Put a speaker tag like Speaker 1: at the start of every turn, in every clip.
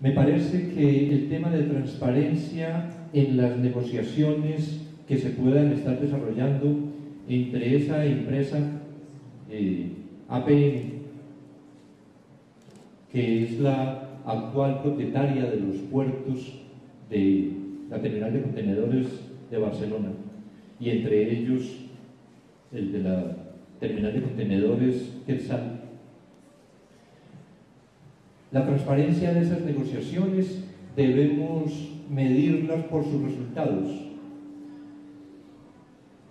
Speaker 1: Me parece que el tema de transparencia en las negociaciones que se puedan estar desarrollando entre esa empresa eh, APM, que es la actual propietaria de los puertos de la terminal de contenedores de Barcelona, y entre ellos el de la terminal de contenedores Quetzal. La transparencia de esas negociaciones debemos medirlas por sus resultados.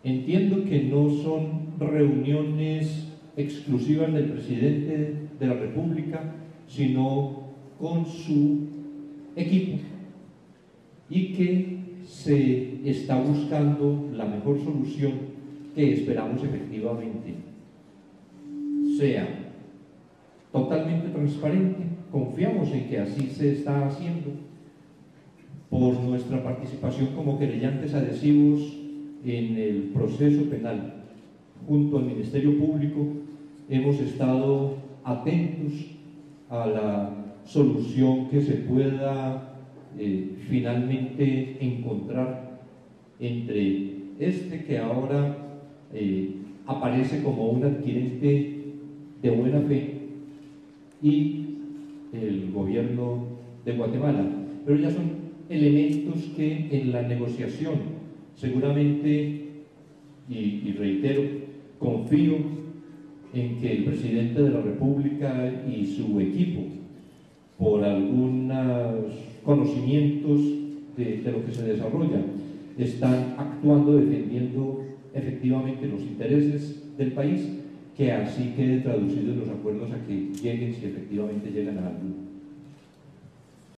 Speaker 1: Entiendo que no son reuniones exclusivas del presidente de la República, sino con su equipo y que se está buscando la mejor solución que esperamos efectivamente sea totalmente transparente. Confiamos en que así se está haciendo por nuestra participación como querellantes adhesivos en el proceso penal. Junto al Ministerio Público hemos estado atentos a la solución que se pueda eh, finalmente encontrar entre este que ahora eh, aparece como un adquirente de buena fe y el gobierno de Guatemala. Pero ya son elementos que en la negociación seguramente, y, reitero, confío en que el presidente de la República y su equipo, por algunos conocimientos de, lo que se desarrolla, están actuando defendiendo efectivamente los intereses del país, que así quede traducido en los acuerdos a que lleguen si efectivamente llegan a algo.